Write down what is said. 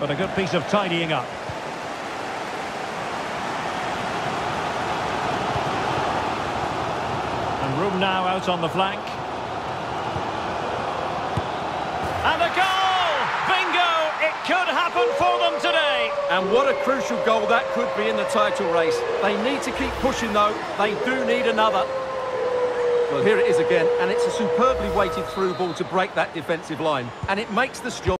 but a good piece of tidying up. And room now out on the flank. And a goal! Bingo! It could happen for them today. And what a crucial goal that could be in the title race. They need to keep pushing, though. They do need another. Well, here it is again, and it's a superbly weighted through ball to break that defensive line. And it makes this job